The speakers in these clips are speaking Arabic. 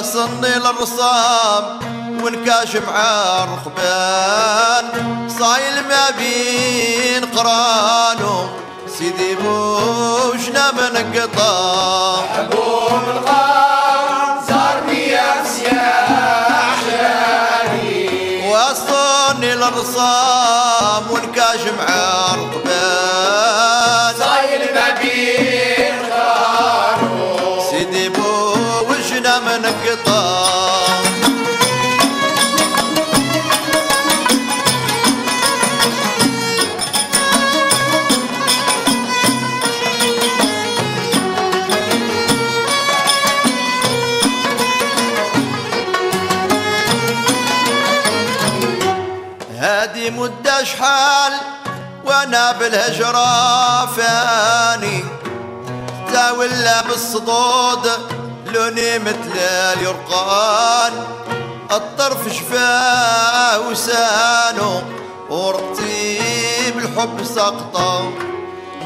وصلني للرصام ونكاش مع الرخبان صايل ما بين قرانو سيدي بوشنا من قطع حبوب القام صار فيها سياح وصلني للرصام ونكاش مع هادي مدة شحال وأنا بالهجرة فاني تا ولا بالصدود لوني مثل اليرقان. الطرف شفاه وسانو ورقتي بالحب سقطة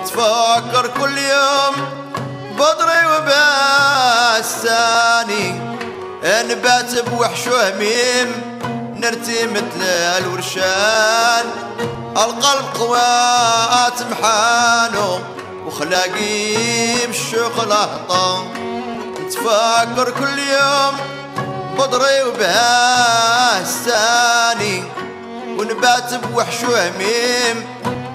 نتفكر كل يوم بدري وباساني نبات بوحش وهميم نرتي مثل الورشان. القلب قوات محانو وخلاقي بالشوق لهطا نتفكر كل يوم بدري وبهستاني. ونبات بوحش وهميم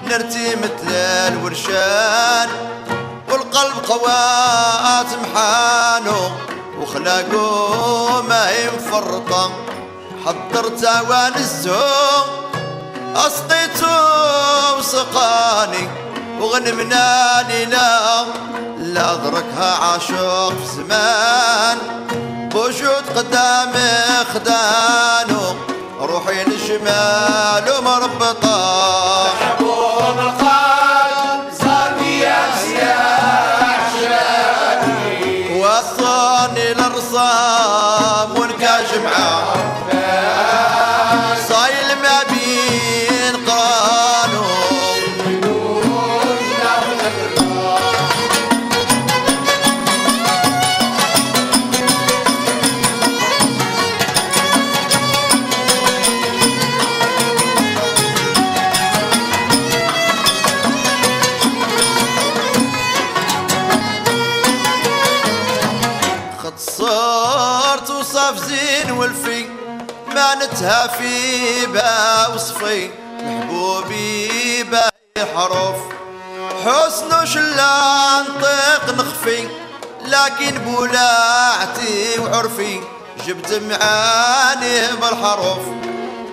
نرتي مثل الورشان. والقلب قوات محانو وخلاقو ما هي مفرطة حضرت أوان الزوم اسقيته وسقاني وغنمنا ليلة لا أدركها عاشق في زمان بوجود قدامي خدانو روحي للشمال ومربطة. صار فيها سياح شاني وصاني للرصام ونكاش معاه. وصف زين والفي ما نتهافي با وصفي محبوبي حروف. حسن شلا نطيق نخفي لكن بولاعتي وعرفي جبت معاني بالحروف.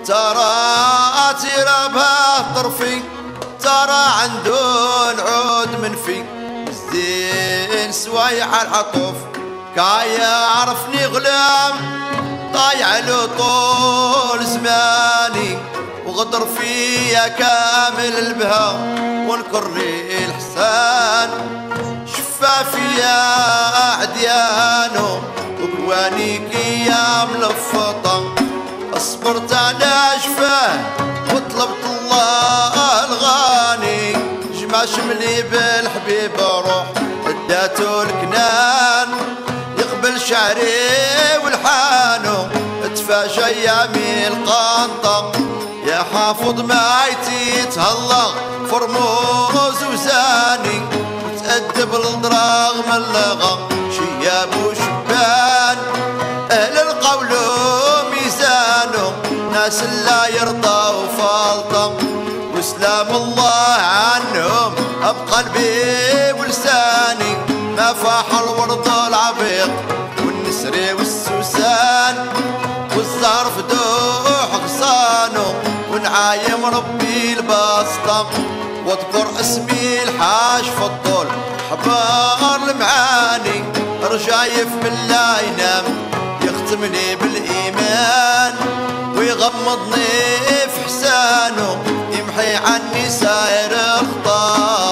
ترى ترابها طرفي ترى عندون عود منفي. الزين سوايع العطوف كايا عرفني غلام ضايع له طول زماني وغدر فيا كامل البها ونكر لي الحسان شفافي يا عديانو وقوانيك يا ملفطة أصبرت على شفاه وطلبت الله الغاني. جمع شملي بالحبيب روح اداته الكنان. يقبل شعري والحانو تفاجأ ايامي القنطة يا حافظ مايتي تهلا فرموز وزاني وتأدب الدراغ من اللغة شياب وشبان أهل القول ميزانه ناس لا يرضى وفالطة وسلام الله عنهم بقلبي حايم ربي البسطم واذكر اسمي الحاج فضل. حبار المعاني رجايف بالله ينام يختمني بالإيمان ويغمضني في حسانه يمحي عني سائر اخطار